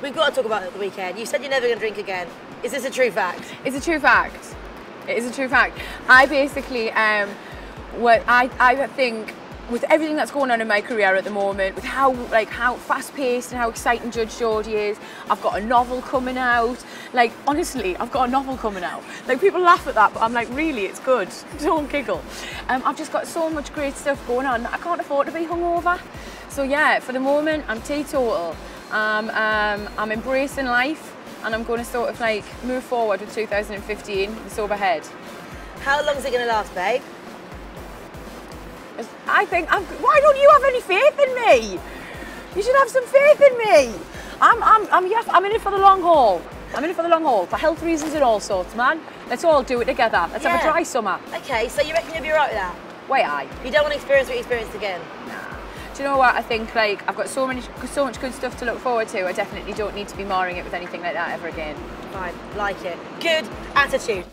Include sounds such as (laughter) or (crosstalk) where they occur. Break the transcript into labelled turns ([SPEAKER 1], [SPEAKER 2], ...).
[SPEAKER 1] We've got to talk about it at the weekend. You said you're never going to drink again. Is this a true fact?
[SPEAKER 2] It's a true fact. It is a true fact. I basically, um, what I, I think with everything that's going on in my career at the moment, with how like how fast paced and how exciting Judge Geordie is, I've got a novel coming out. Like honestly, I've got a novel coming out. Like people laugh at that, but I'm like, really, it's good. (laughs) Don't giggle. Um, I've just got so much great stuff going on. That I can't afford to be hungover. So yeah, for the moment, I'm teetotal. Um, um, I'm embracing life, and I'm going to sort of like move forward with 2015 with sober head.
[SPEAKER 1] How long is it going to last, babe?
[SPEAKER 2] I think, I'm, why don't you have any faith in me? You should have some faith in me. I'm, I'm, I'm, yes, I'm in it for the long haul. I'm in it for the long haul, for health reasons and all sorts, man. Let's all do it together. Let's have a dry summer.
[SPEAKER 1] Okay, so you reckon you'll be right with that?
[SPEAKER 2] Wait, I.
[SPEAKER 1] You don't want to experience what you experienced again?
[SPEAKER 2] Do you know what? I think like I've got so many, so much good stuff to look forward to. I definitely don't need to be marring it with anything like that ever again.
[SPEAKER 1] Fine, like it. Good attitude.